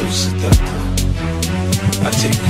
so seductive. I take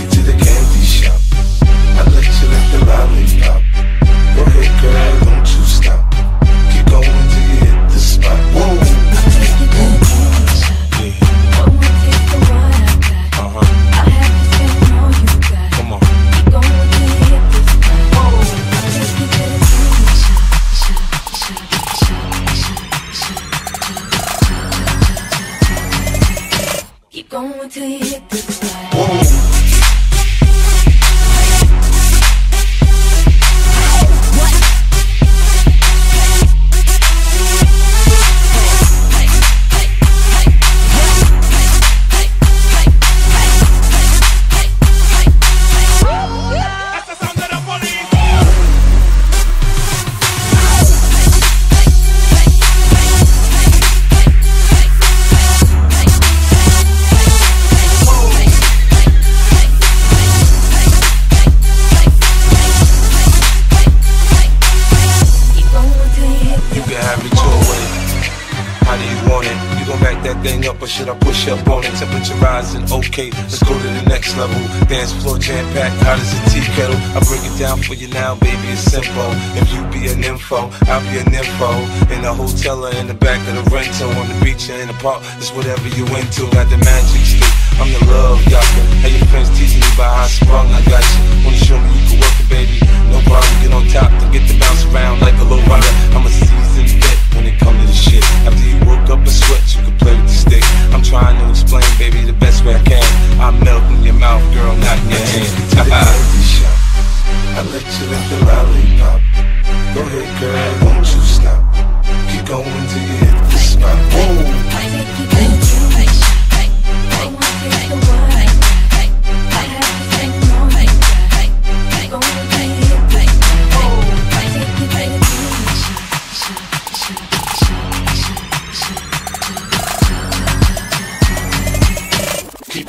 it's whatever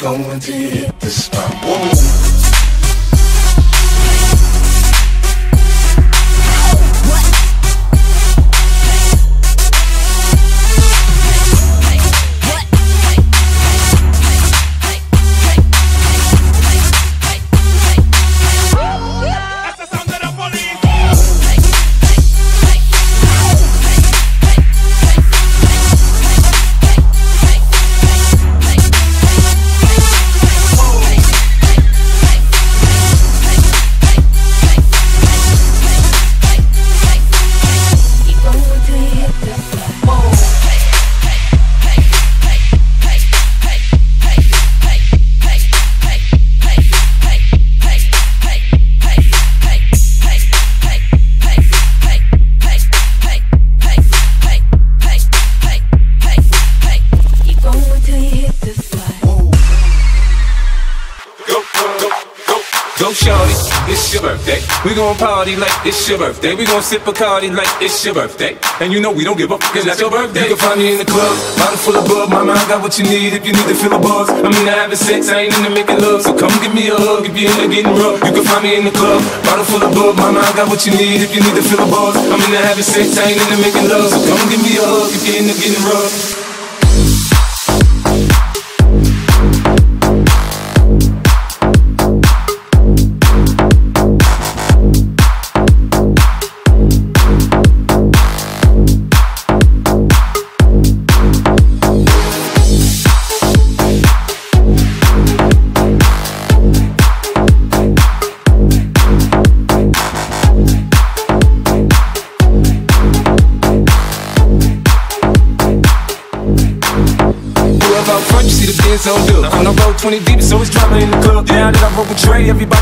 you hit the spot. Whoa. It's your birthday. We gon' sip Bacardi like it's your birthday. And you know we don't give up, cause that's your birthday. You can find me in the club, bottle full of bub. Mama, I got what you need if you need to feel a buzz. I'm into having sex, I ain't into making love. So come give me a hug if you're into getting rough. You can find me in the club, bottle full of bub. Mama, I got what you need if you need to feel a buzz. I'm into having sex, I ain't into making love. So come give me a hug if you're into getting rough.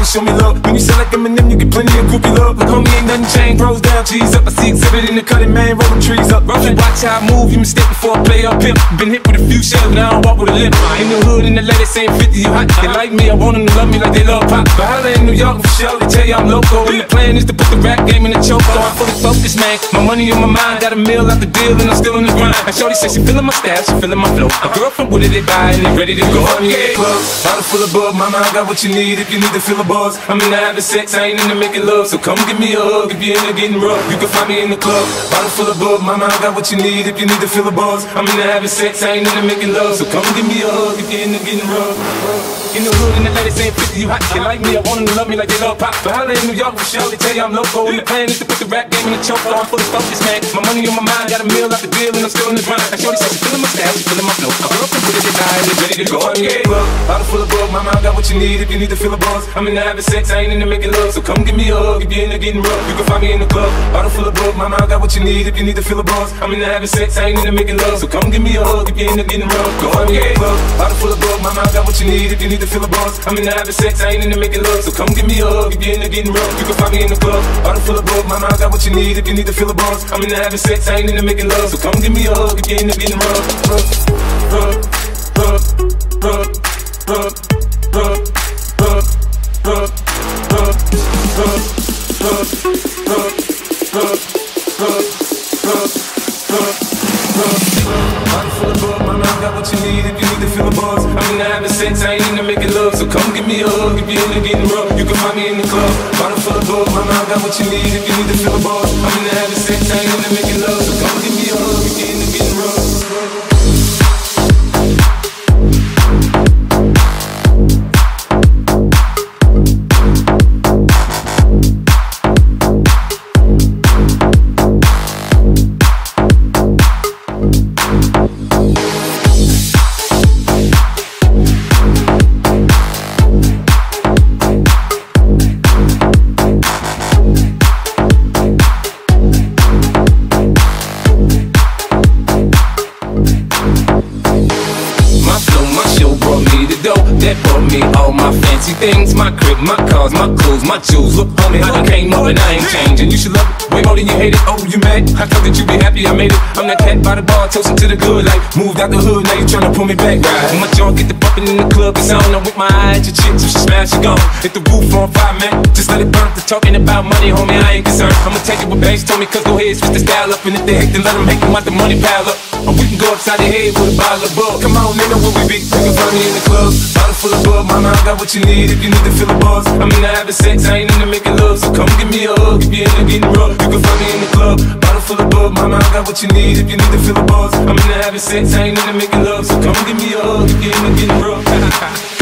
Show me love. When you sell like Eminem, you get plenty of groupie love. Homie, ain't nothing changed. Bros down, G's I exhibit in the cutting, man, rolling trees up. Rough watch how I move, you mistake before I play up pimp. Been hit with a few shells, now I walk with a limp. In the hood, in the ladies saying 50, you hot. They like me, I want them to love me like they love pop. But holla in New York for sure, they tell you I'm loco. And the plan is to put the rap game in the choke. So I'm fully focused, man. My money on my mind, got a meal out the deal, and I'm still in the grind. And Shorty says she feeling my style, she feeling my flow. A girl from Wooded, they buy and they ready to go. I'm club, bottle full of bug. Mama, I got what you need if you need to feel a buzz. I'm into having sex, I ain't into making love. So come give me a hug if you're into getting rough. You can find me in the club, bottle full of bug. Mama, I got what you need if you need to feel a buzz. I'm into having sex, I ain't into making love. So come give me a hug if you're into getting rough. In the hood, in the ladies saying 50, you hot. They like me, I want them to love me like they love pop. But holla in New York, for sure, they tell you I'm loco. And the plan is to put the rap game in the choke. I'm full of focus, man. My money on my mind, got a meal out the deal, and I'm still in the grind. Now, Shorty says she's feeling my style, she's feeling my flow. My girlfriend put it in and ready to go. I'm yeah, club, bottle full of bug. My mind got what you need if you need to feel a buzz. I'm into having sex, I ain't into making love. So come give me a hug if you're into getting rough. You can find me in the club, bottle full of bug. My mind got what you need if you need to feel a buzz. I'm into having sex, I ain't into making love. So come give me a hug if you're into getting rough. Go on, yeah, club, bottle full of bug. My mind got what you need if you need to feel a buzz. I'm into having sex, I ain't into making love. So come give me a hug if you're into getting rough. You can find me in the club, bottle full of bug. My mind got what you need if you need to feel a buzz. I'm into having sex, I ain't into making love. So come give me a hug if you're into getting rough. Rough, rough, rough, rough, rough, rough, rough, rough, rough, rough, what you need if you need to feel a buzz. I'm into having sex, I ain't into making love. So come give me a hug if you're into getting rough. You can find me in the club. Bottle full of bug, my mind got what you need if you need to feel a buzz. I'm into having sex, I ain't into making love. So come give me a hug if you're into getting rough. That brought me all my fancy things. My crib, my cars, my clothes, my jewels. Look, homie, I done came up and I ain't changing. You should love it way more than you hate it. Oh, you mad? I thought that you'd be happy I made it. I'm that cat by the bar, toasting to the good. Like, moved out the hood, now you tryna pull me back. Right. When my joint get the bumping in the club, it's on. I'm with my eyes, your chick, so she smash, she gone. Hit the roof on fire, man. Just let it burn. The talking about money, homie, I ain't concerned. I'ma take it with banks told me, cause go ahead, switch the style up. And if they hate, then let them hate them out the money pile up. Or we can go upside the head with a bottle of bug. Come on, nigga, where we be? Find me in the club. Bottle full of bug. Mama, I got what you need if you need to feel a buzz. I'm into having sex, I ain't into making love. So come give me a hug if you're into getting rough. You can find me in the club. Bottle full of bug. Mama, I got what you need if you need to feel a buzz. I'm into having sex, I ain't into making love. So come give me a hug if you're into getting rough.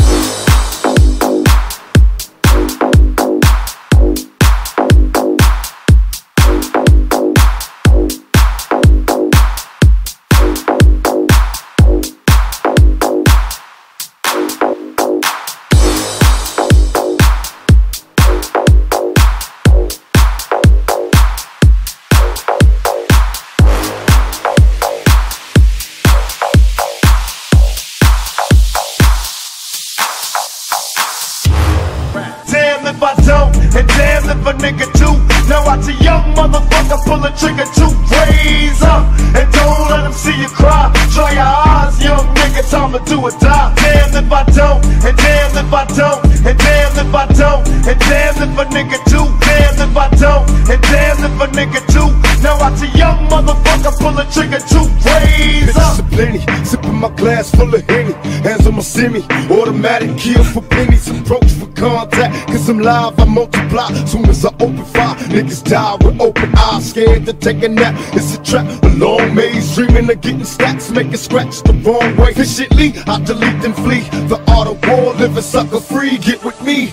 do or die. Damn if I don't, and damn if I don't, and damn if I don't, and damn if a nigga do. Damn if I don't, and damn if a nigga do. Watch a young motherfucker pull a trigger to raise up. Plenty, sipping my glass full of Henny. Hands on my semi, automatic kill for pennies. Approach for contact, cause I'm live, I multiply. Soon as I open fire, niggas die with open eyes. Scared to take a nap, it's a trap. A long maze, dreaming of getting stacks, making scratch the wrong way. Efficiently, I delete and flee. The art of war, living sucker free, get with me.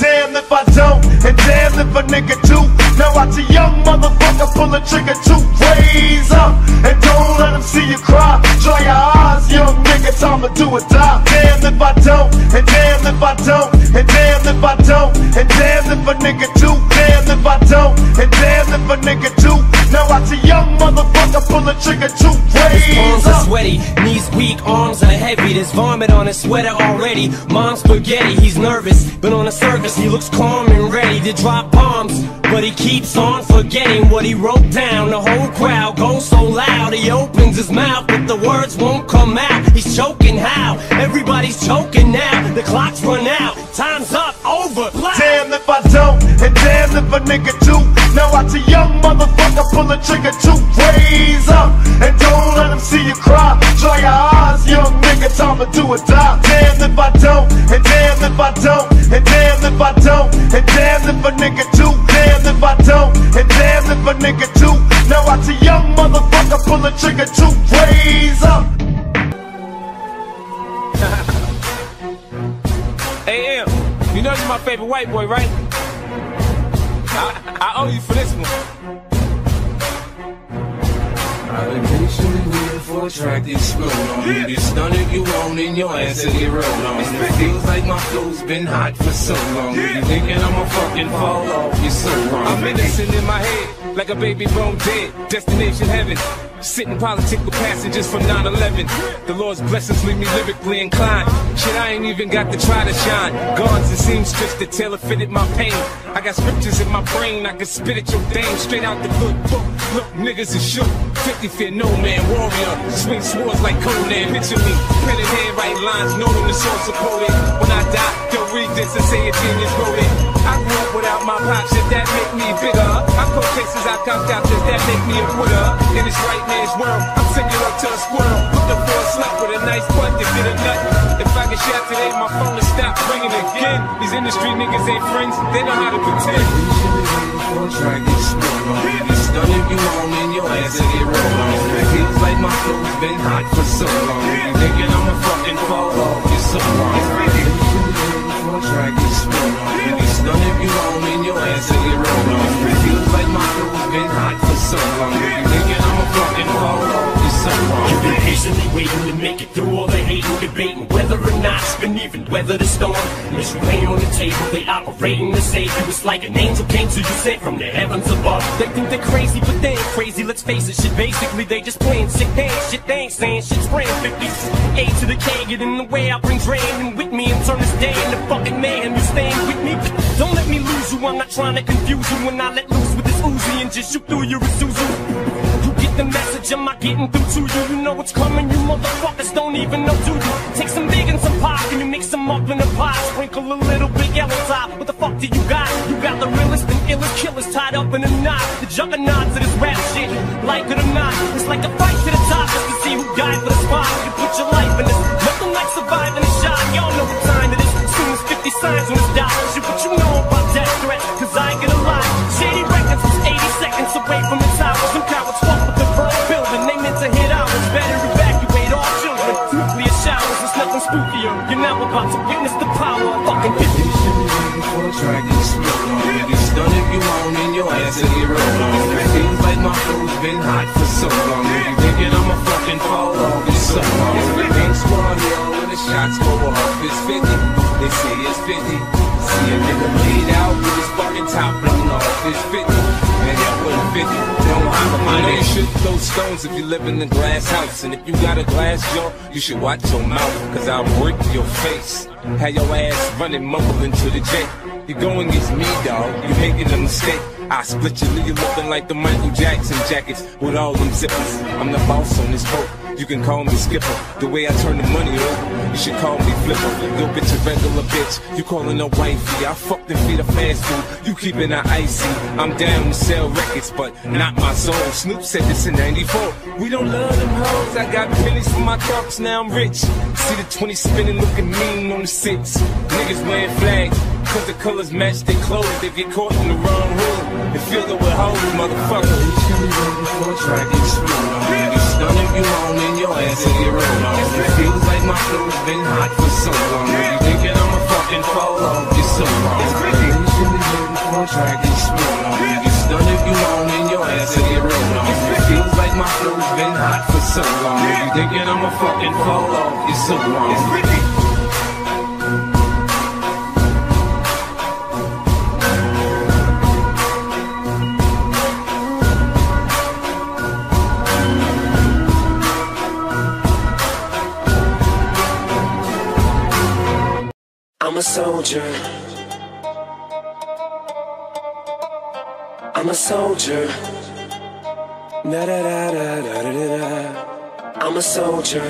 Damn if I don't, and damn if a nigga do. Now watch a young motherfucker pull a trigger to raise up. And don't let him see you cry. Dry your eyes, young nigga, time to do or die. Damn if I don't, and damn if I don't, motherfucker pull a trigger to raise Palms are sweaty, knees weak, arms are heavy. There's vomit on his sweater already. Mom's spaghetti, he's nervous, but on the surface he looks calm and ready to drop bombs. But he keeps on forgetting what he wrote down. The whole crowd goes so loud, he opens his mouth, but the words won't come out. He's choking how? Everybody's choking now. The clock's run out, time's up, over. Damn if I don't, and damn if a nigga do. Now watch a young motherfucker pull a trigger to raise up. And don't let him see you cry. Dry your eyes, young nigga, time I'ma do or die. Damn if I don't, and damn if I don't, and damn if I don't, and damn if a nigga do. Damn if I don't, and damn if a nigga do. Now watch a young motherfucker pull a trigger to raise up. Hey, M, you know you're my favorite white boy, right? I, I owe you for this one. I've been patiently waiting for a track to explode on you. Get stunned if you want and your ass to get rolled on. It feels like my flow's been hot for so long. You thinking I'ma fucking fall off? You're so wrong. I'm innocent in my head, like a baby bone dead. Destination heaven. Sitting politic with passengers from 9-11. The Lord's blessings leave me lyrically inclined. Shit, I ain't even got to try to shine. Guards and seamstress that tailor fitted my pain. I got scriptures in my brain, I can spit at your dame straight out the good book. Look, niggas is shook. 50 fear no man, warrior. Swing swords like Conan. Picture me, pen in hand, write lines, knowing the source of it. When I die, they'll read this and say a genius wrote it. I grew up without my pop, shit that make me bigger. I caught cases I copped out, does that make me a quitter? In this right man's world, I'm similar to a squirrel. Looking for a slut with a nice butt to get a nut. If I get shot today, my phone will stop ringing again. These industry niggas ain't friends, they know how to pretend. Patiently waiting for a track to on you. If you want and your ass to get rolled on. Feels like my flow's been hot for so long. You thinking I'ma fucking fall off? You're so wrong. Patiently waiting for a track to explode on you. Get stunned if you want and your ass to get rolled on. Feels like my flow's been hot for so long. You thinking I'ma fucking fall off? You're so wrong. You've been patiently waiting to make it through all the hate and debating whether or not you can even weather the storm. As you on the table, they operating to save you. It's like an angel came to you sent from the heavens above. They think they're crazy, but they ain't crazy. Let's face it, shit. Basically, they just playing sick hands. Shit, they ain't saying shit. Spraying 50. A to the K, get in the way. I bring drain and with me and turn this day into fucking mayhem. You staying with me? Don't let me lose you. I'm not trying to confuse you when I let loose with this Uzi and just shoot through your Isuzu. The message, am I getting through to you? You know what's coming, you motherfuckers don't even know, do you? Take some big and some Pac, and you mix them up in a pot. Sprinkle a little big yellow top. What the fuck do you got? You got the realest and illest killers tied up in a knot. The juggernauts of this rap shit, like it or not. It's like a fight to the top just to see who died for the spot. You put your life in this, nothing like surviving a shot. Y'all know what time it is. Soon as 50 signs on his dollars, been hot for so long. You thinking I'ma fucking fall off? You're so wrong. The pink squad here when the shots go off. It's 50. They say it's 50. See a nigga bleed out with his fucking top blown off. It's 50. Man, that wasn't 50. Don't holler my You you name. should throw stones if you live in a glass house. And if you got a glass jaw, you should watch your mouth. Cause I'll break your face. Have your ass running, mumbling to the jet. You're going against me, dog. You're making a mistake. I split your you looking like the Michael Jackson jackets with all them zippers. I'm the boss on this boat. You can call me Skipper. The way I turn the money over, you should call me Flipper. Yo, bitch, a regular bitch. You calling a wifey. I fuck them feet of fast food. You keeping her icy. I'm down to sell records, but not my soul. Snoop said this in 94. We don't love them hoes. I got pennies for my trucks, now I'm rich. See the 20 spinning, looking mean on the six. Niggas wearing flags. Cause the colors match their clothes. They get caught in the wrong room. They feel it with hoes, motherfucker. Patiently waiting for a track explode on you. Stunned if you want and your ass to get rolled on. It feels like my flow's been hot for so long. You thinking I'ma fucking fall off? You're so wrong. Patiently waiting for a track explode on you. Get stunned if you want and your ass to get rolled on. It feels like my flow's been hot for so long. You thinking I'ma fucking fall off? You're so wrong. A soldier. I'm a soldier. Da da da da da da da. I'm a soldier.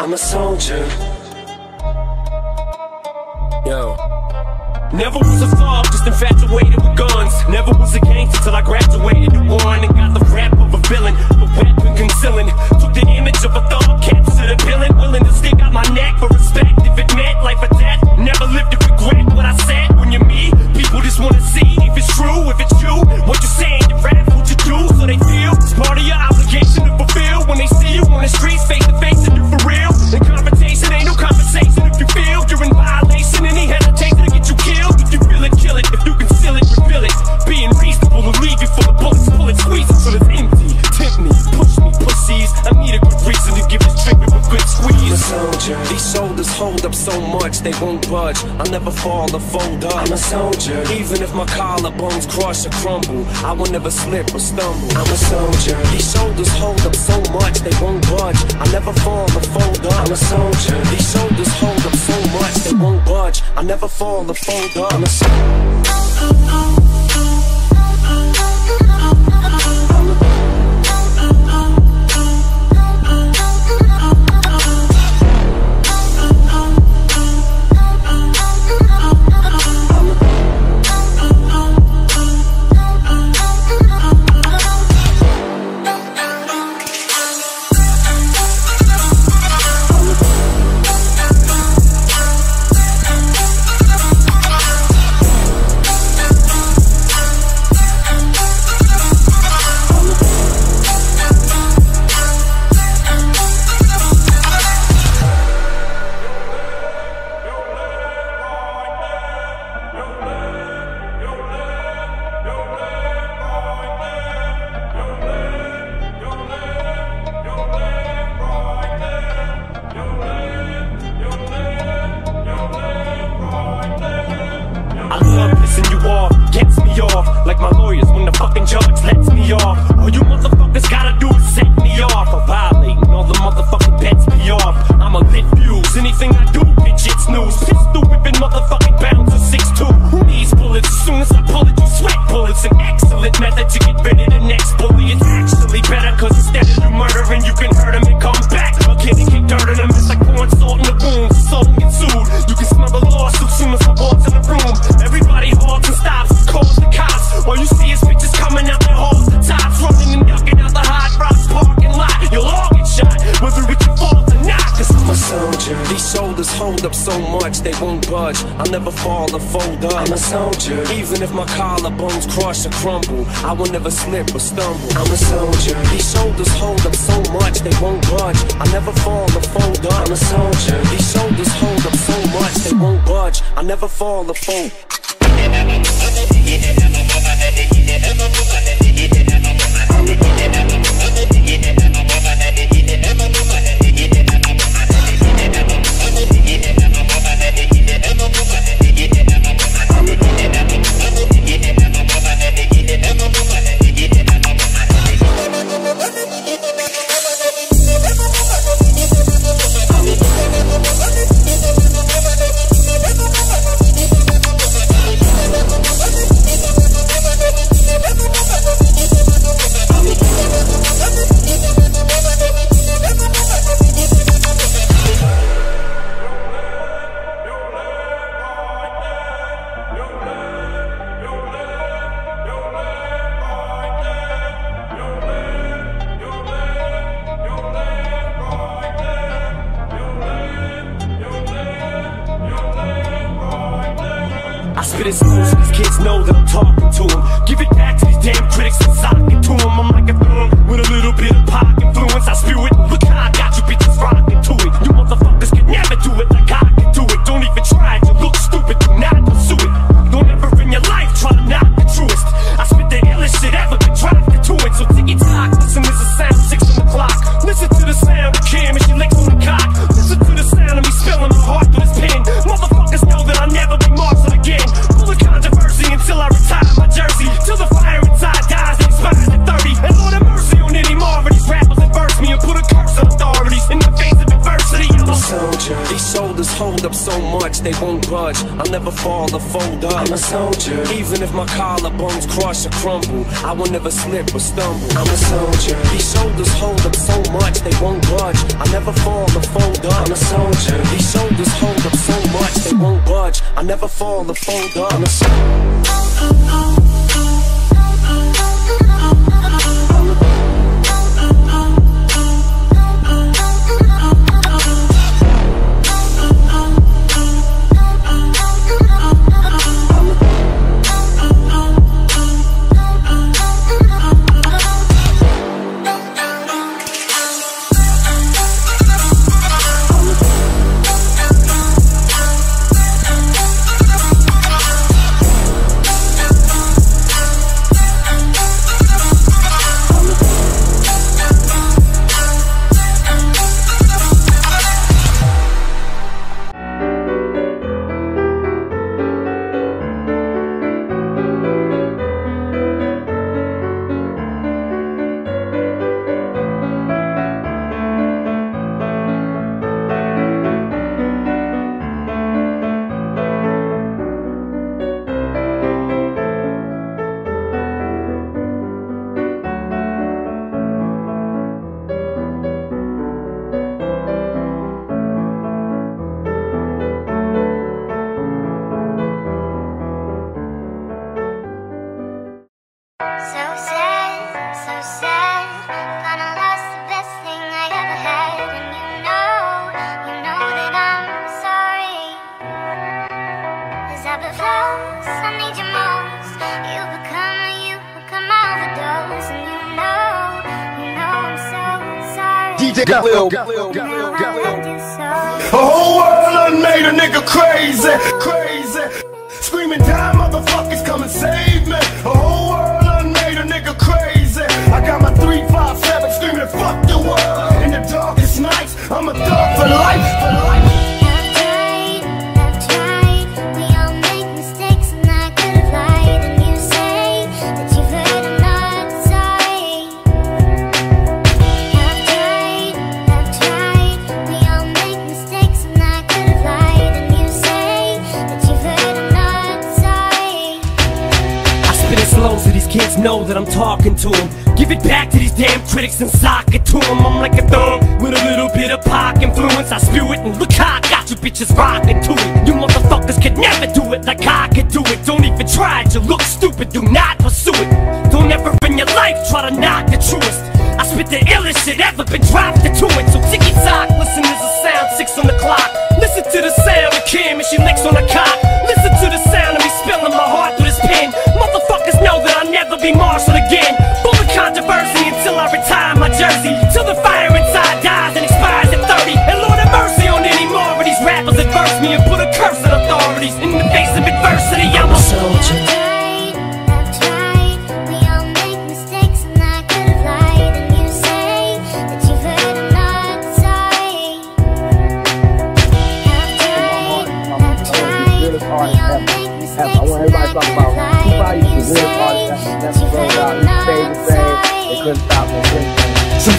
I'm a soldier. Never was a thug, just infatuated with guns. Never was a gangster till I graduated to one and got the rap of a villain, a weapon concealing. Took the image of a thug, captured a villain, willing to stick out my neck for respect if it meant life or death. Never lived to regret what I said when you're me. People just wanna see if it's true, if it's you. What you saying, the rap, what you do, so they feel. It's part of your obligation to fulfill when they see you on the streets, face to face, and do for real. Hold up so much, they won't budge. I'll never fall or fold up. I'm a soldier. Even if my collarbones crush or crumble, I will never slip or stumble. I'm a soldier. These shoulders hold up so much, they won't budge. I'll never fall or fold up. I'm a soldier. These shoulders hold up so much, they won't budge. I'll never fall or fold up. I'm a soldier. will never slip. stumble.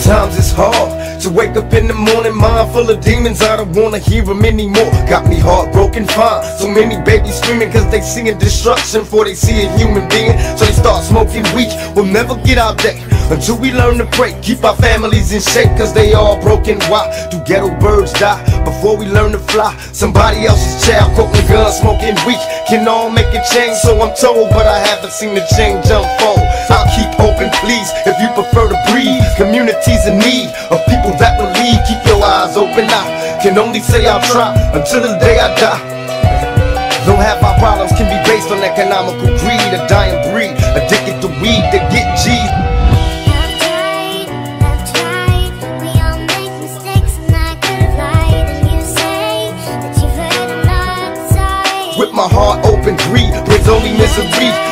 Sometimes it's hard to wake up in the morning, mind full of demons. I don't wanna hear them anymore. Got me heartbroken, fine. So many babies screaming cause they seeing destruction before they see a human being. So they start smoking weed. We'll never get out there until we learn to pray. Keep our families in shape cause they all broken. Why do ghetto birds die before we learn to fly? Somebody else's child caught gun smoking weed. Can all make a change, so I'm told, but I haven't seen the change unfold. I keep open, please, if you prefer to breathe. Communities in need of people that will lead. Keep your eyes open. I can only say I'll try until the day I die. Though half our problems can be based on economical greed, a dying breed, addicted to weed, to get G's. my heart open, greed brings only misery.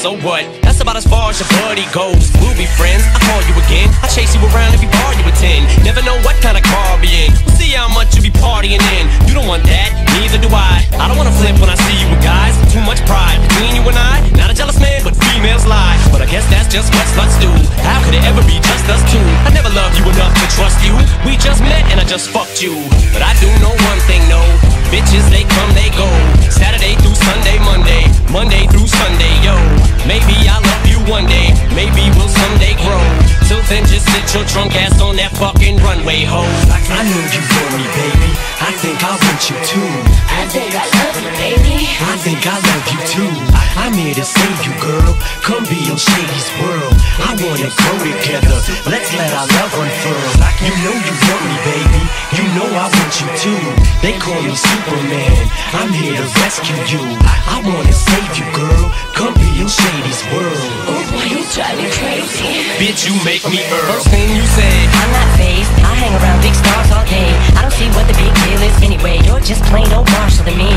So what? That's about as far as your buddy goes. We'll be friends, I call you again. I chase you around every bar you attend. Never know what kind of car I'll be in. We'll see how much you be partying in. You don't want that, neither do I. I don't wanna flip when I see you with guys. Too much pride between you and I. Not a jealous man, but females lie. But I guess that's just what sluts do. How could it ever be just us two? I never loved you enough to trust you. We just met and I just fucked you. But I do know one thing, no. Bitches, they come, they go. Saturday through Sunday, Monday. Monday through Sunday, yo. Maybe I'll love you one day. Maybe we'll someday grow. Till then, just sit your drunk ass on that fucking runway, ho. I know you want me, baby. I think I want you too. I think I love you, baby. I think I love you too. I'm here to save you, girl. Come be in Shady's world. I wanna grow together. Let's let our love unfurl. You know you want me, baby. You know I want you too. They call me Superman. I'm here to rescue you. I wanna save you, girl. Come be in Shady's world. Ooh, boy, you drive me crazy. Bitch, you make me Earl. First thing you say, I'm not phased. I hang around big stars all day. I don't see what the big deal is anyway. You're just plain old Marshall to me.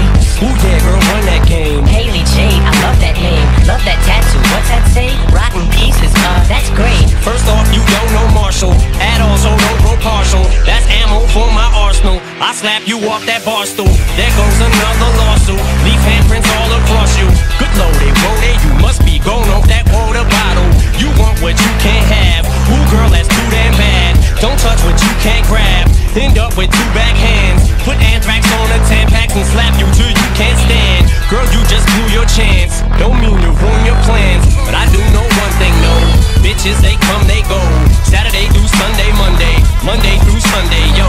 Ooh yeah, girl, run that game. Hailie Jade, I love that name. Love that tattoo. What's that say? Rotten pieces. Uh, that's great. First off, you don't know Marshall. At all, so don't grow partial. That's ammo for my arsenal. I slap you off that bar stool. There goes another lawsuit. Leave handprints all across you. Good loaded, loaded. You must be going off that water bottle. You want what you can't have. Ooh, girl, that's too damn bad. Don't touch what you can't grab. End up with two back hands. Put anthrax on a Tampax and slap you till you can't stand. Girl, you just blew your chance. Don't mean to ruin your plans, but I do know one thing, no. Bitches, they come, they go. Saturday through Sunday, Monday. Monday through Sunday, yo.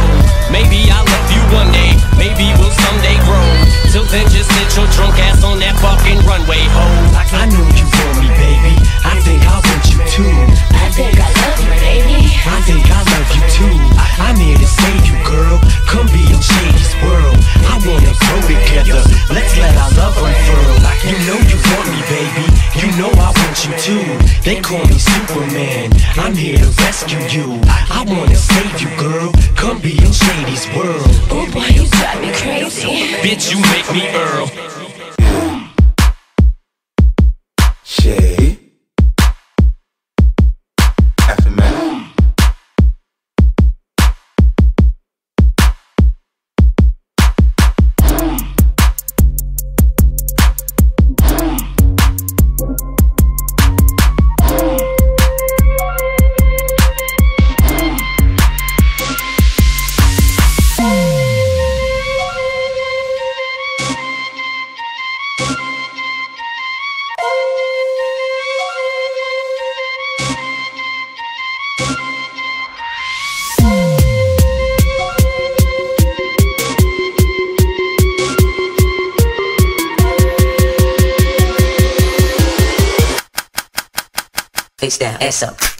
Maybe I'll love you one day. Maybe we'll someday grow. Till then, just sit your drunk ass on that fucking runway, ho. I know you want me, baby. I think I want you too. I think I love you, baby. I think I love you too. I'm here to save you, girl. Come be in Shady's world. They call me Superman. I'm here to rescue you. I wanna save you, girl. Come be in Shady's world. Oh boy, you drive me crazy. Bitch, you make me Earl. Face down, ass up.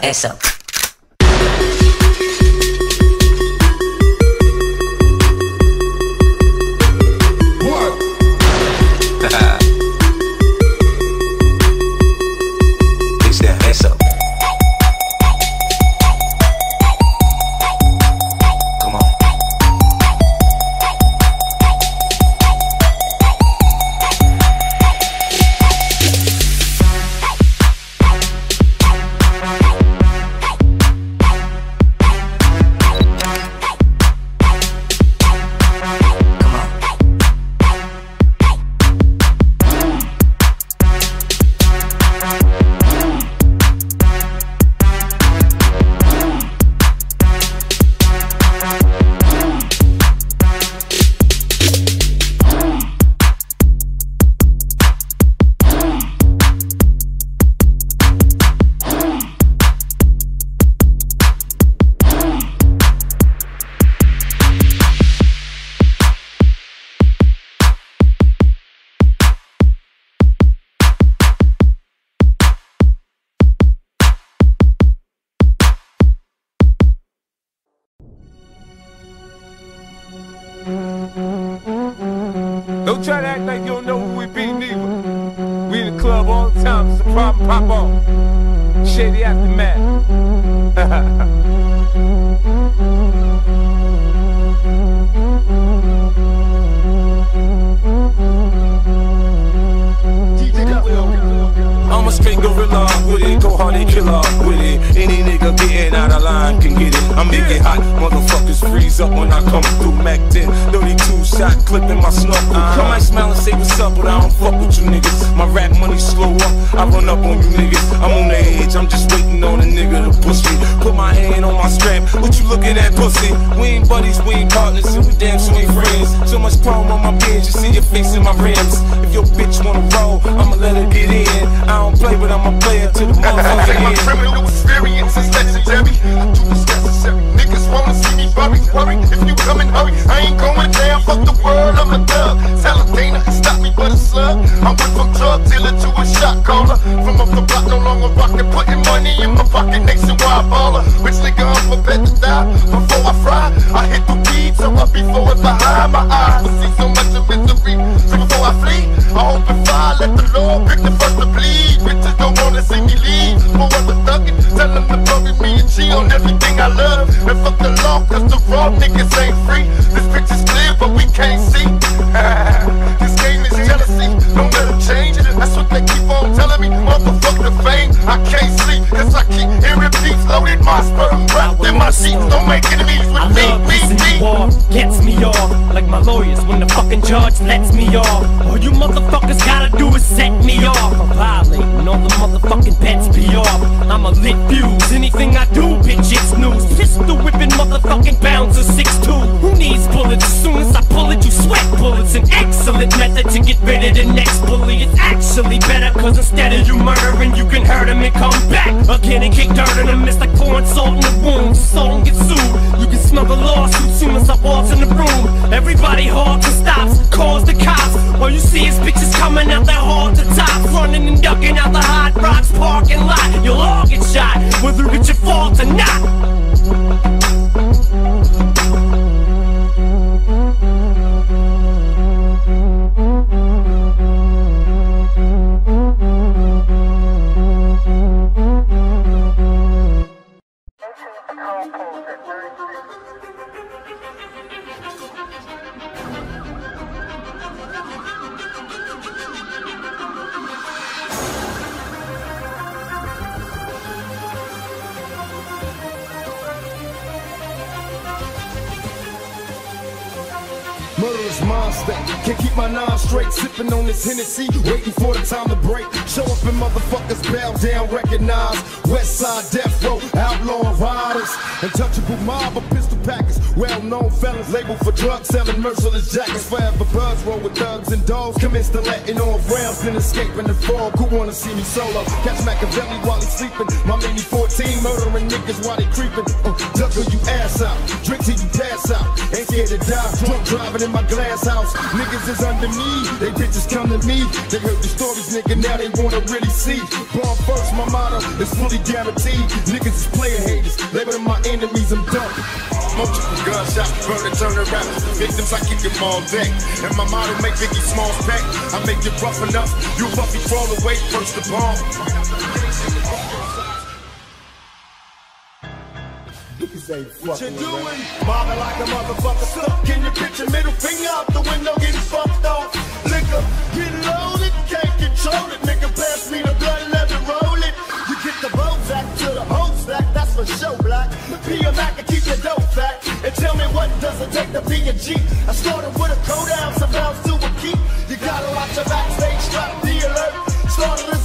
Face shot clipping my snuffle. I might smile and say what's up, but I don't fuck with you niggas. My rap money slow up, I run up on you niggas. I'm on the edge, I'm just waiting on a nigga to push me. Put my hand on my strap, what you looking at, pussy? We ain't buddies, we ain't partners, and we damn sure ain't friends. So much chrome on my bench, you see your face in my rims. If your bitch wanna roll, I'ma let her get in. I don't play, but I'ma a player till the motherfucker My end. criminal experience is legendary. I do what's necessary. Niggas wanna see me worry, worry. If you come and hurry, I ain't going down. Fuck the world, I'm a thug. Her stop me but a slug. I went from drug dealer to a shot caller. From up the block, no longer rockin', putting money in my pocket. Nationwide baller. Rich nigga, I'm prepared to die. Before I fry, I hit the weed, so I be forward behind my eyes. I see so much of misery. So before I flee, I hope open fire, let the Lord pick the first to bleed. Bitches don't wanna see me leave. For what the thuggin', tell them to bury me and cheat on everything I love. And the law, cause the raw niggas ain't free. This bitch is clear, but we can't see. this game is jealousy, don't let change. That's what they keep on telling me. Motherfuck the fame, I can't sleep. Cause I keep hearing beats loaded. My sperm wrapped in my sheets. Don't make enemies I with me, love me, me. off, gets me off Like my lawyers when the fucking judge lets me off All you motherfuckers gotta do is set me off I'm violating all the motherfucking bets be off I'm a lit fuse, anything I do, bitch, it's news Pistol whipping motherfucking bouncer 6'2 Who needs bullets? As soon as I pull it, you sweat bullets. An excellent method to get rid of the next bully. It's actually better cause instead of you murdering, you can hurt him and come back Again and kick dirt in him, it's like pouring salt in the wound. So don't get sued, you can smell the lawsuit soon as I walk in the room. Everybody halts and stops, calls the cops. All you see is bitches coming out their hall to top, Running and ducking out the hot rocks parking lot. You'll all get shot, whether it's your fault or not Hennessy, waiting for the time to break. Show up and motherfuckers bow down, recognize West Side Death Row, outlaw riders, untouchable mob, a pistol packers, well known fellas, labeled for drug selling, merciless jackets. Forever buzz, roll with thugs and dogs. Commence to letting off rounds, then escaping the fog. Who wanna see me solo? Catch Machiavelli while in my glass house. Niggas is under me, they bitches come to me. They heard the stories, nigga, now they wanna really see. Born first, my motto is fully guaranteed. Niggas is player haters, labeling my enemies, I'm done. Multiple gunshots, burn and turn around. Victims, I keep them all deck. And my motto make Biggie Smalls pack. I make it rough enough, you Buffy crawl away first the bomb. What you doing? Mobbing like a motherfucker stuck in your picture. Middle finger out the window, getting fucked off. Liquor, get loaded, can't control it. Nigga, pass me the blood, let me roll it. You get the Bozak to the whole stack, that's for show black. Be a Mac and keep your dope back. And tell me what does it take to be a G? I started with a ounce, a bounce to a key. You gotta watch your backstage strap, the alert. Started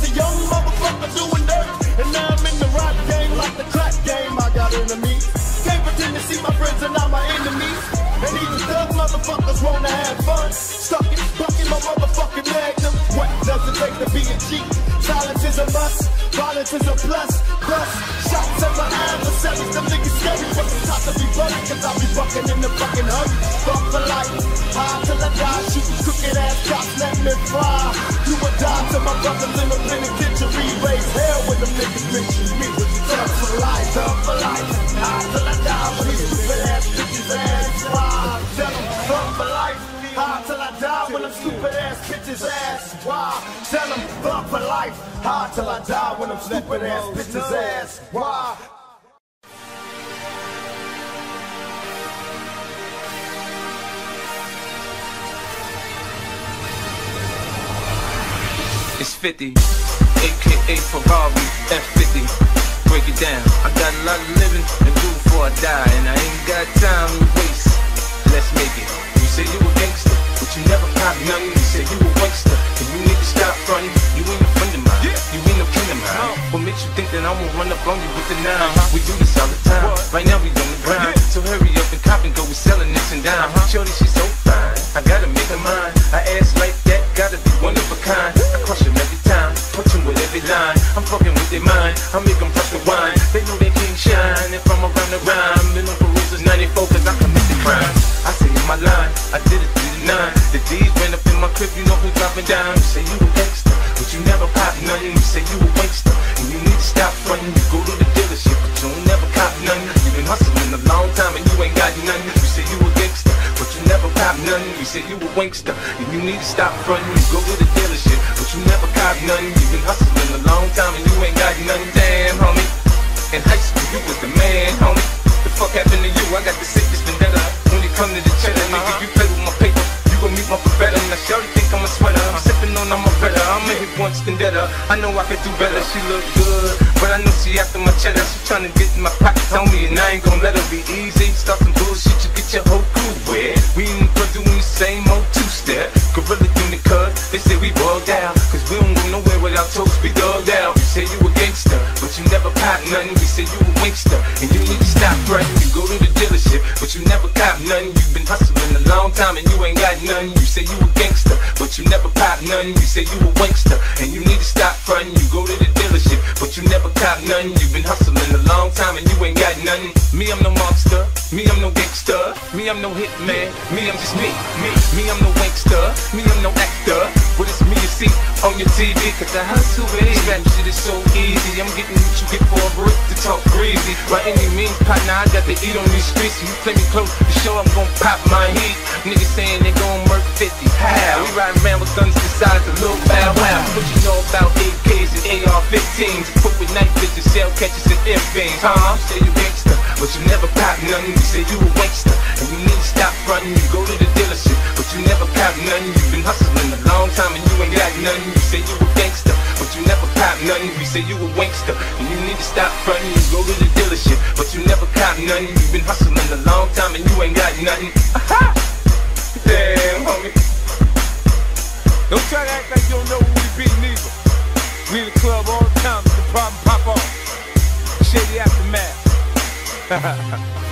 take to be a G? Silence is a must, violence is a plus. Plus, shots at my adversaries, them niggas scary. But the top to be bloody, cause I'll be bucking in the fucking hurry. Fuck for life, high till I die. Shooting crooked ass cops, let me fly. You would die to my brothers in the penitentiary. Raise hell when them niggas mention me. Tough for life, tough for life. High till I die these stupid till I die when them stupid ass bitches ass why? Tell them fuck for life. High till I die when them stupid ass bitches ass why? It's 50, aka Ferrari F50. Break it down. I got a lot of living to do before I die, and I ain't got time to waste. Let's make it. You say you a gangster, but you never pop nothing. You say you a waster, and you need to stop fronting. You ain't a friend of mine. You ain't a kin of mine. What makes you think that I'm gonna run up on you with the 9 uh-huh. We do this all the time. Right now we on the grind. So hurry up and cop and go. We selling this and down. Uh-huh. Shorty, she's so fine. I gotta make her mine. I ass like that, gotta be one of a kind. I crush them every time, put them with every line. I'm fucking with their mind, I make them press the wine. They know they can't shine if I'm around the rhyme. Perusa's 94 cause I commit the crime. I say in my line, I did it to the nine. The D's went up in my crib, you know who's dropping down. You say you a gangster, but you never pop nothing. You say you a waster, and you need to stop fronting. You go to the dealership, but you don't never cop nothing. You been hustling a long time and you ain't got nothing. You say you a gangster, but you never cop nothing. You say you a wankster, and you need to stop fronting. You go to the dealership, but you never cop nothing. You been hustling a long time and you ain't got nothing. Damn, homie. In high school, you was the man, homie. The fuck happened to you? I got the sickest vendetta. When it come to the cheddar, nigga, you play with my paper. You gon' meet my better. Now, Shorty think I'm a sweater. I'm sipping on, I'm a better. I'm a hit once, then better. I know I could do better. She look good, but I know she after my cheddar. She tryna get in my pocket on me, and I ain't gon' let her be easy. Stop some bullshit, you get your whole crew wet. We in the doing the same old two-step. Gorilla unit cut, they say we bugged out. Cause we don't go nowhere without toast, be thugged out. You say you a gangster, but you never pop nothing. We say you a wankster, and you need to stop fronting. You go to the dealership, but you never cop nothing. You've been hustling a long time and you ain't got nothing. You say you a gangster, but you never pop nothing. You say you a wankster, and you need to stop fronting. You go to the dealership, but you never cop nothing. You've been hustling a long time and you ain't got nothing. Me, I'm no monster. Me, I'm no gangster. Me, I'm no hitman. Me, I'm just me. Me, me, I'm no wankster. Me, I'm no actor. But it's me you see on your TV, cause I hustle it. Rap shit is so easy. I'm getting what you get for a brick to talk greasy. By any means, partner, I got to eat on these streets. You play me close, the show I'm gon' pop my heat. Niggas saying they gon' murk 50. How? We riding around with guns the size of little bow wow. What you know about AKs and AR-15s? Put with night vision, shell catchers and airbeams. Huh? Say you gangster, but you never pop nothing. You say you a wankster, and you need to stop fronting. You go to the dealership, but you never pop nothing. You've been hustling a long time and you ain't got nothing. You say you a but you never pop nothing. You say you a wankster, and you need to stop fronting. You go to the dealership, but you never cop nothing. You've been hustling a long time and you ain't got nothing. Aha! Damn, homie. Don't try to act like you don't know who we be, neither. We in the club all the time, the problem pop off. Shady aftermath.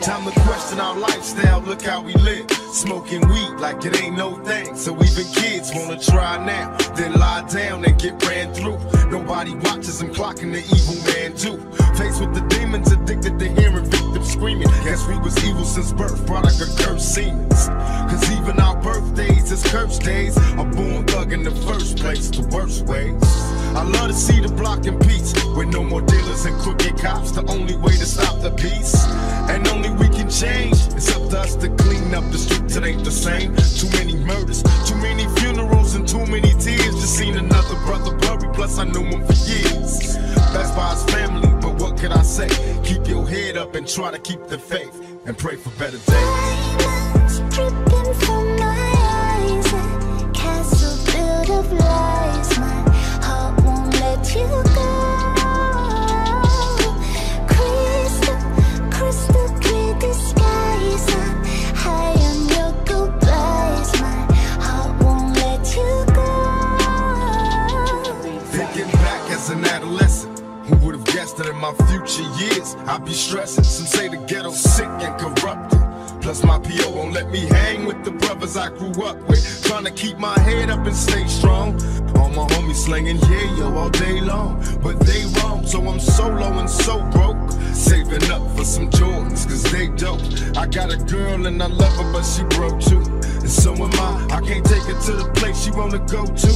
Time to question our lifestyle, look how we live. Smoking weed like it ain't no thing. So even kids wanna try now, then lie down and get ran through. Nobody watches them clocking the evil man too. Faced with the demons, addicted to hearing victims screaming. Guess we was evil since birth, product of cursed seemings. Cause even our birthdays is cursed days. A born thug in the first place, the worst ways. I love to see the block in peace, with no more dealers and crooked cops. The only way to stop the beast, and only we can change. It's up to us to clean up the streets. It ain't the same. Too many murders, too many funerals, and too many tears. Just seen another brother bury. Plus I knew him for years. Best by his family, but what could I say? Keep your head up and try to keep the faith, and pray for better days. Dripping from my eyes, a castle built of lies. My heart won't let you. Girl and I love her, but she broke too. And so am I. I can't take her to the place she wanna go to.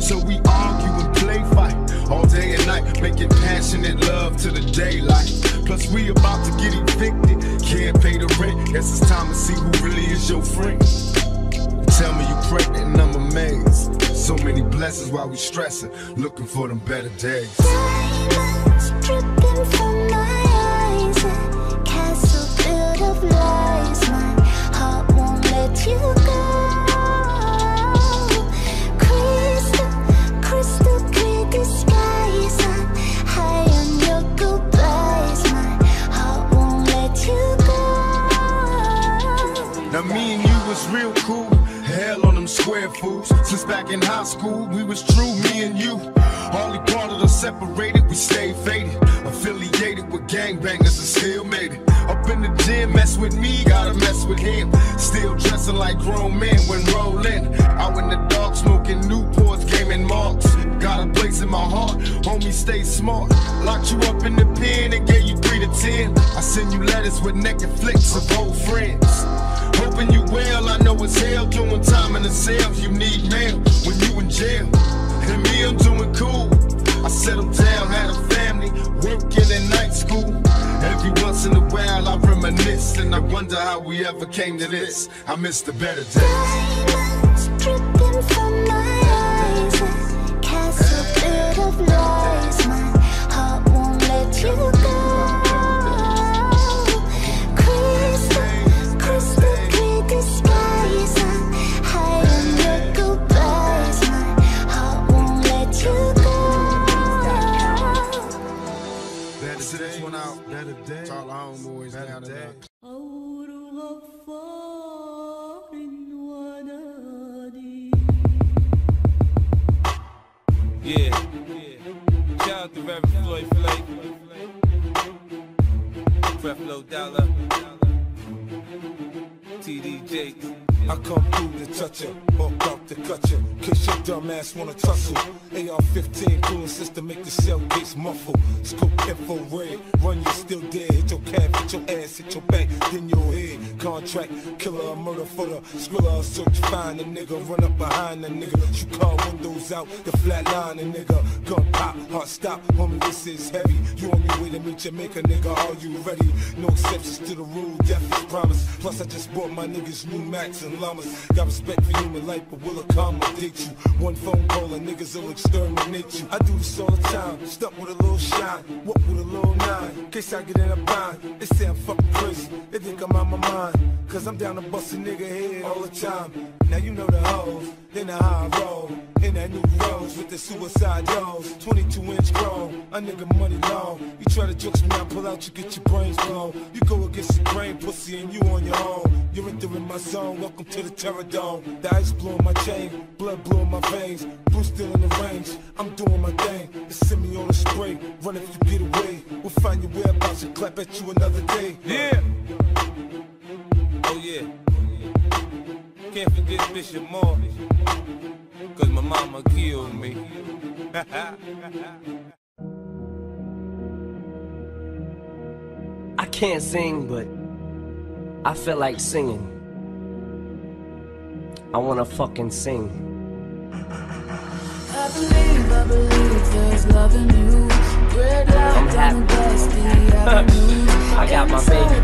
So we argue and play fight all day and night, making passionate love to the daylight. Plus we about to get evicted, can't pay the rent. Guess it's time to see who really is your friend. Tell me you pregnant and I'm amazed. So many blessings while we stressing, looking for them better days. Diamonds dripping from my Now me and you was real cool. Hell on them square fools. Since back in high school, we was true, me and you. Only part of the separated, we stayed faded. Affiliated with gangbangers and still made it. Up in the gym, mess with me, gotta mess with him. Still dressing like grown men when rolling. Out in the dark, smoking Newports, gaming marks. Got a place in my heart, homie, stay smart. Locked you up in the pen and gave you three to ten. I send you letters with naked flicks of old friends. Hoping you well, I know it's hell doing time in the cell. You need mail when you in jail. And me, I'm doing cool. I settled down, had a family, working in night school. Every once in a while, I reminisce and I wonder how we ever came to this. I miss the better days. Dumb ass wanna tussle. AR-15 cooling system make the shell gates muffle. Scope info red, run you still dead. Hit your calf, hit your ass, hit your back, then your head. Contract, killer, the skrilla. Search, find a nigga, run up behind a nigga. Shoot car windows out, the flat line a nigga. Gun pop, heart stop, homie, this is heavy. You on your way to meet Jamaica, nigga, are you ready? No exceptions to the rule, death is promise. Plus I just bought my niggas new Max and llamas. Got respect for human life, but will accommodate you. One phone call and niggas will exterminate you. I do this all the time, stuck with a little shine, walk with a little nine. In case I get in a bind, they say I'm fucking crazy. They think I'm out my mind, cause I'm down to bust a nigga head all the time. Now you know the hoes, they the I roll. in that new rose with the suicide doors. 22 inch grown, a nigga money long. You try to jokes me out, pull out, you get your brains blown. You go against the grain, pussy, and you on your own. You're entering my zone, welcome to the terror dome. The ice blowing my chain, blood blowing my veins. Blue still in the range, I'm doing my thing. They send me on a spray, run if you get away. We'll find your whereabouts and clap at you another day. Yeah! Oh yeah. Can't forget Bishop Moore. Cause my mama killed me. I can't sing, but I feel like singing. I wanna fucking sing. I believe, I believe there's love in you. Red light I'm down the happy. dusty avenue. I got my baby.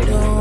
Going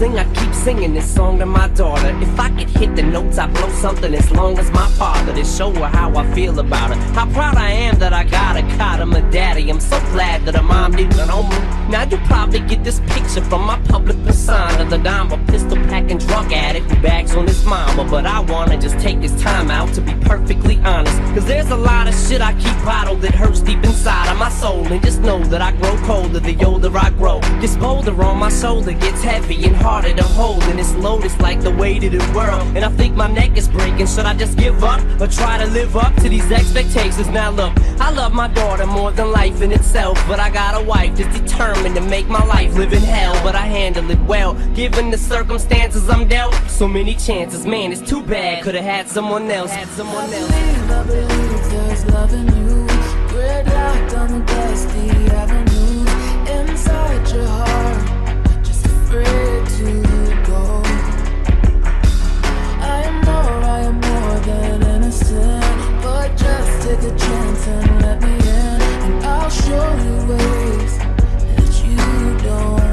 I sing, I'd keep singing this song to my daughter. If I could hit the notes, I'd blow something as long as my father to show her how I feel about her. How proud I am that I got a him a daddy. I'm so glad that a mom didn't know me. Now you probably get this picture from my public persona. That I'm a pistol packing drunk addict who bags on his mama. But I wanna just take this time out to be perfectly honest. Cause there's a lot of shit I keep bottled that hurts deep inside of my soul. And just know that I grow colder the older I grow. This boulder on my shoulder gets heavy and harder to hold. And it's loaded like the weight of the world. And I think my neck is breaking. Should I just give up or try to live up to these expectations? Now look, I love my daughter more than life in itself. But I got a wife that's determined to make my life live in hell. But I handle it well, given the circumstances I'm dealt. So many chances, man, it's too bad. Could've had someone else. Had someone else. believe, I believe there's love in you. Red light down the dusty avenue. Inside your heart, and let me in. And I'll show you ways that you don't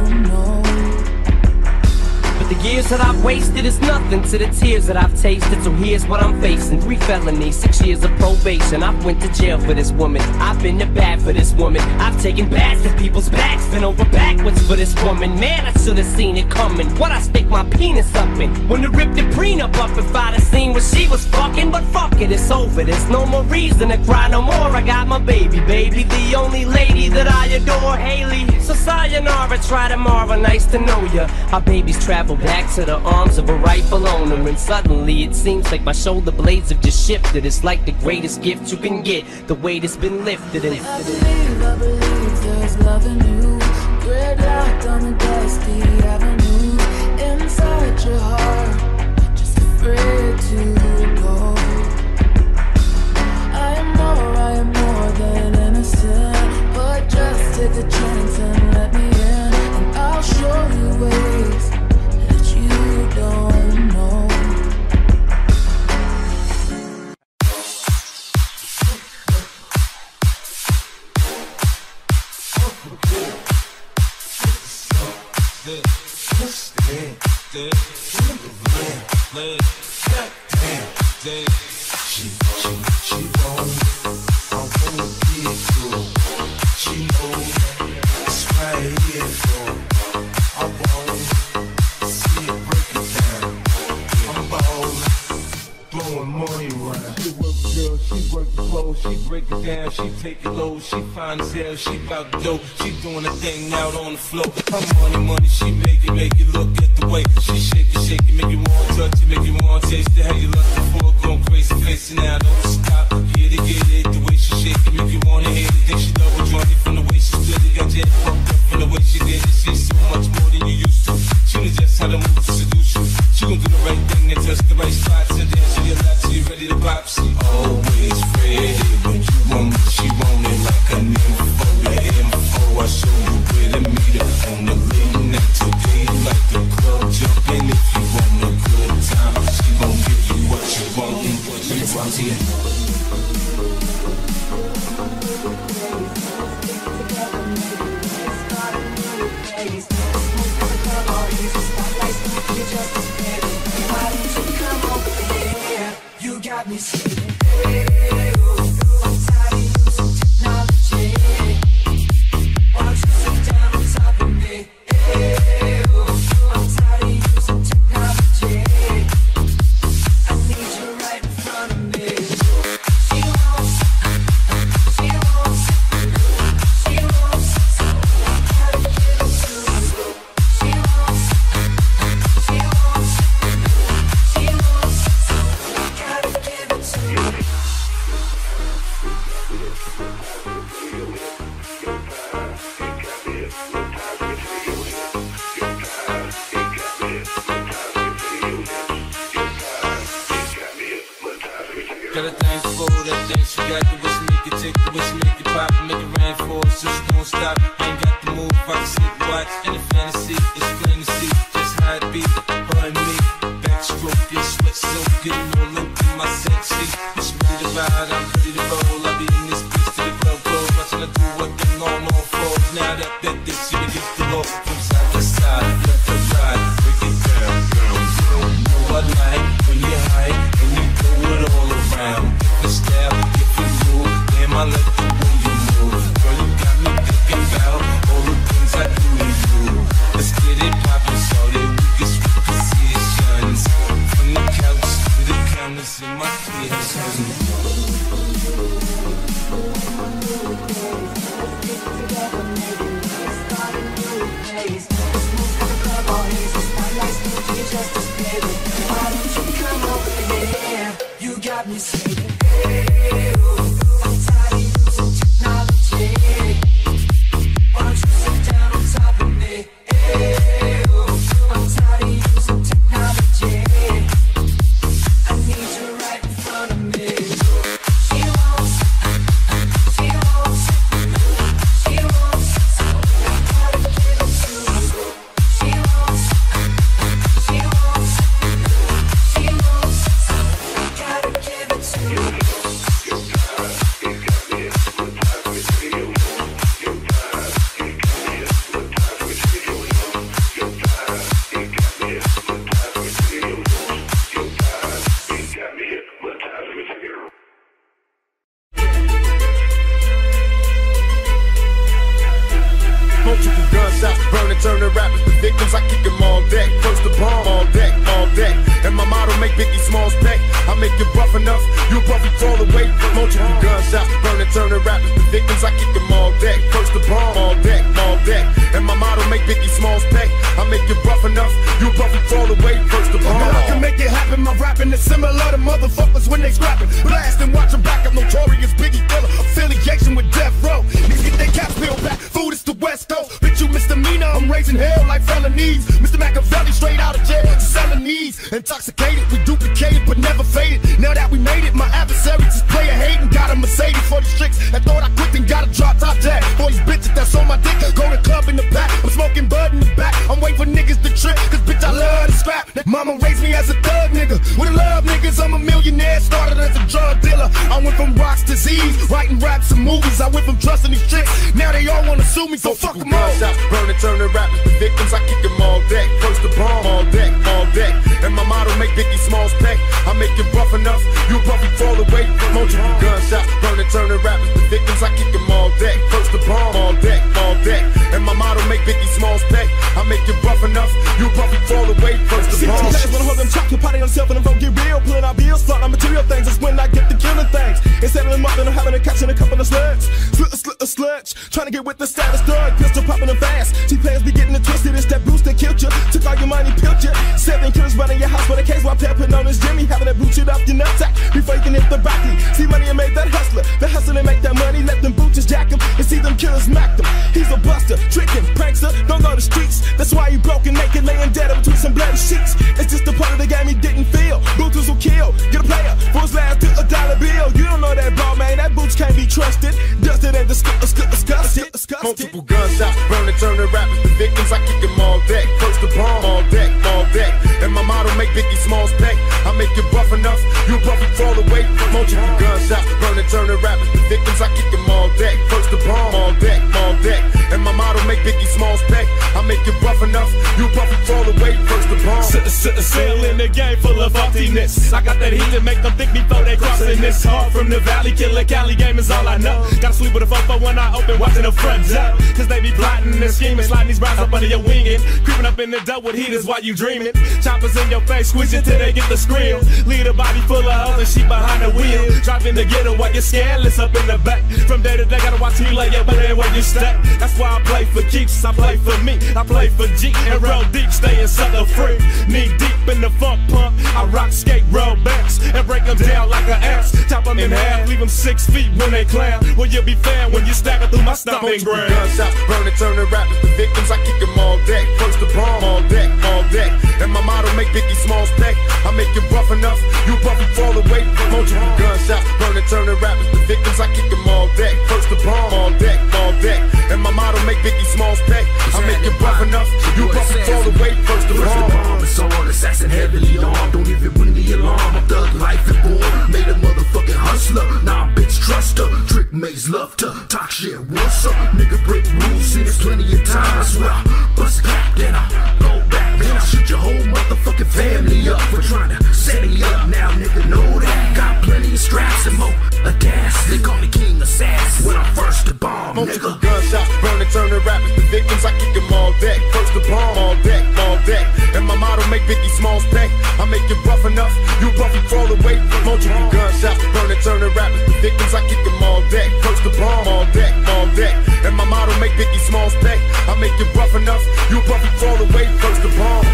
the years that I've wasted is nothing to the tears that I've tasted. So here's what I'm facing: three felonies, six years of probation. I've went to jail for this woman. I've been to bat for this woman. I've taken bats to people's backs, been over backwards for this woman. Man, I should have seen it coming. What I stick my penis up in when to rip the prenup up if I'd have seen what she was fucking. But fuck it, it's over. There's no more reason to cry no more. I got my baby, baby, the only lady that I adore, Hailie. So sayonara, try tomorrow. Nice to know ya. Our babies travel back to the arms of a rifle owner, and suddenly it seems like my shoulder blades have just shifted. It's like the greatest gift you can get. The weight has been lifted and. I believe, I believe there's love in you. Light on the dusty Smalls back. I make you rough enough, you'll probably fall away. Multiple gunshots, burning, turning rappers to victims. I kick wait for gunshots. burning, turning rappers to victims. I keep. the sitting still in the game full of emptiness. I got that heat to make them think before they crossing this. Hard from the valley, killer Cali game is all I know. Gotta sweep with a fofo when I open, watching the front up. Cause they be plotting and scheming, sliding these bras up under your wing and creeping up in the dirt with is while you dreaming. Choppers in your face, squeeze it till they get the scream. Lead a body full of hoes and she behind the wheel. Driving the ghetto while you're scandalous up in the back. From day to day, gotta watch you lay up then where you step. That's why I play for keeps, I play for me, I play for G and real deep, staying sucker free. Need Knee deep in the funk pump. I rock skate roll backs and break them down like an axe. Chop them in half, leave them six feet when they clown. Well, you'll be fan when you stagger through my stomping ground. Gunshots, burning, turning rappers to victims. I kick them all deck. First the bomb, all deck, all deck. And my motto make Biggie Smalls pay. I make you rough enough, you rough and fall away. Multiple gunshots, burning, turning rappers to victims. I kick them all deck. First the bomb, all deck, all deck. And my motto make Biggie Smalls pay. I make you rough enough, you rough and fall away. First the First the bomb. Bomb is on, assassin heavily armed. Don't even ring the alarm. I'm thug life and born. Made a motherfucking hustler. Now bitch trust her. Trick maze love to talk shit. What's up? Nigga break rules. See this plenty of time. I swear. Bust a then I go back. Then I shoot your whole motherfucking family up for trying to set me up. Now nigga know that. Got plenty straps and more. A gas. They call me King Assassin. When I first the bomb, Multiple nigga. gunshots, burning, turning rappers to victims. I kick them all deck. First the bomb, all deck, all deck. And my motto make Biggie Smalls pay. I make it rough enough, you rough and fall away. Multiple gunshots, burning, turning rappers to victims. I kick them all deck. First the bomb, all deck, all deck. And my motto make Biggie Smalls pay. I make it rough enough, you rough and fall away. First the bomb.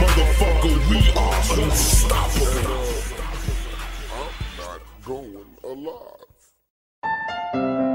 Motherfucker, we are unstoppable. Going alive.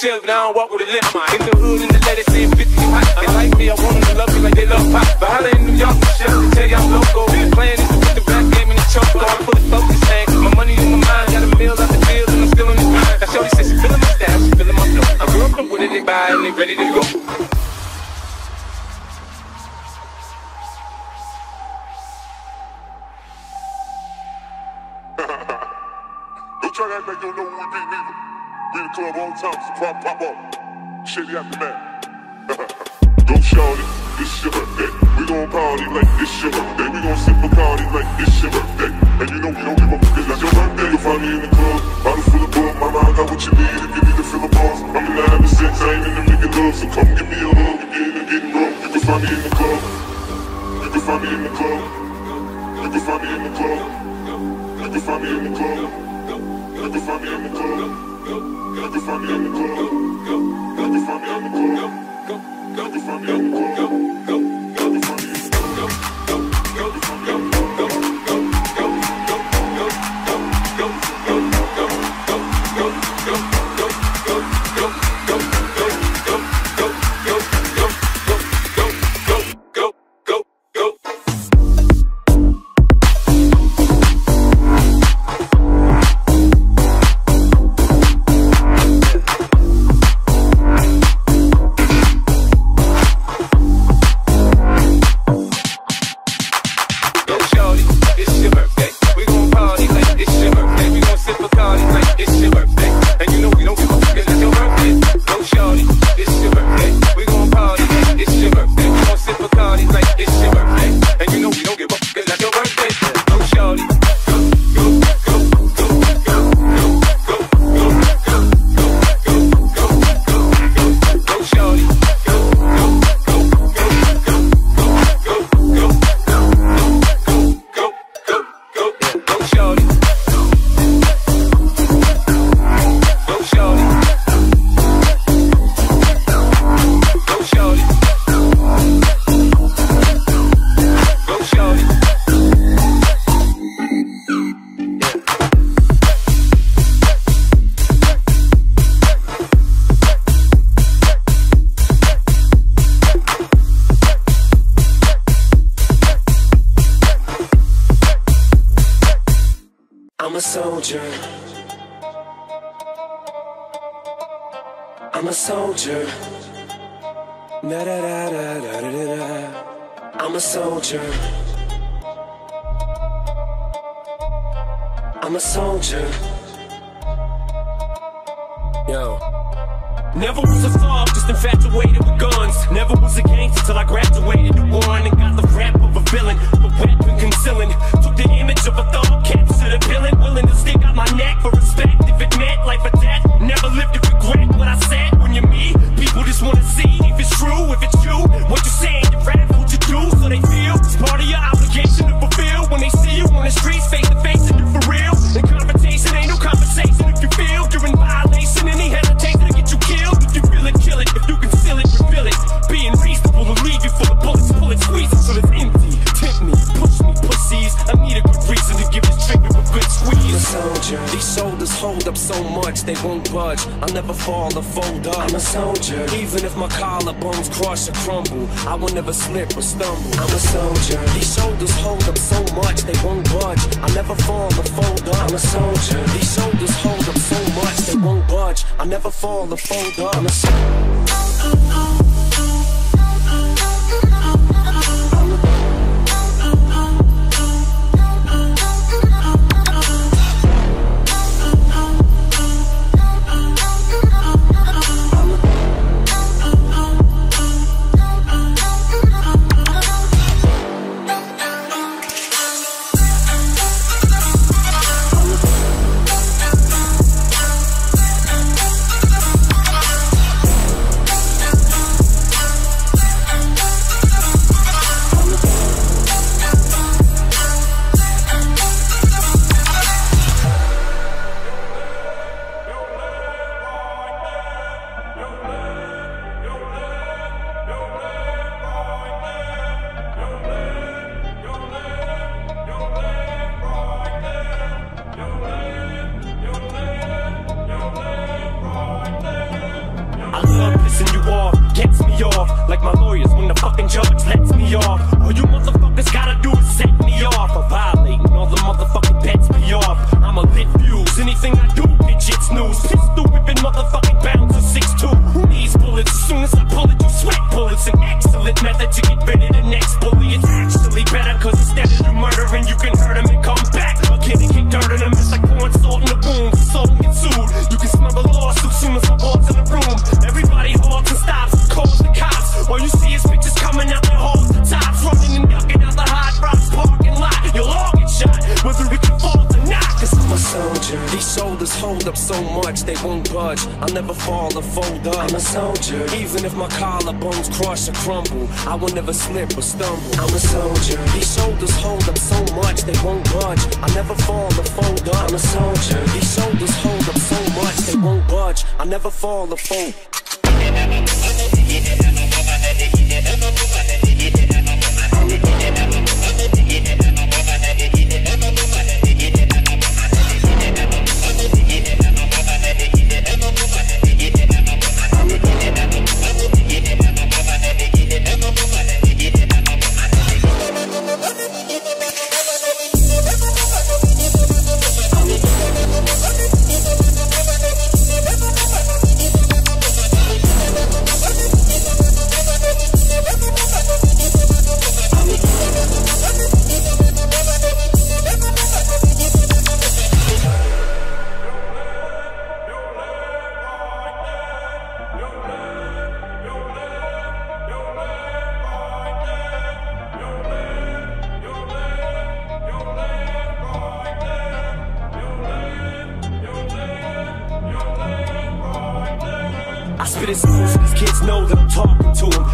chill down, walk with a limp. this. These kids know that I'm talking to them.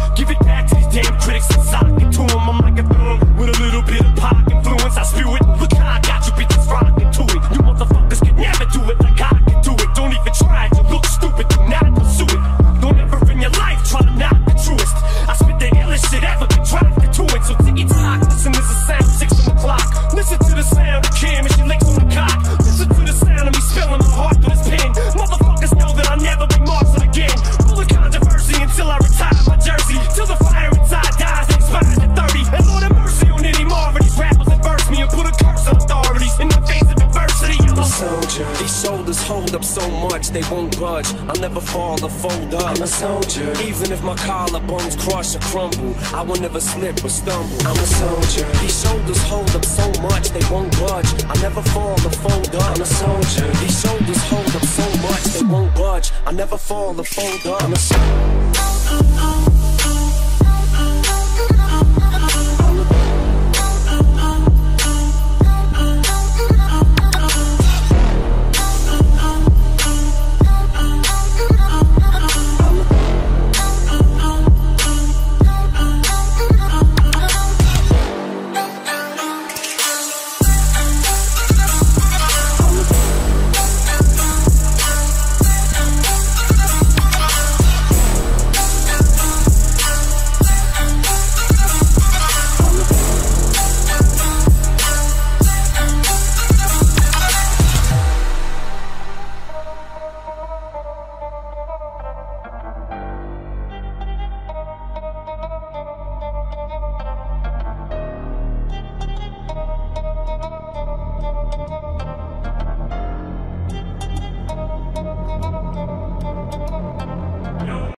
crumble. I will never slip or stumble. I'm a soldier. These shoulders hold up so much they won't budge. I never fall or fold up. I'm a soldier. These shoulders hold up so much they won't budge. I never fall or fold up. I'm a soldier.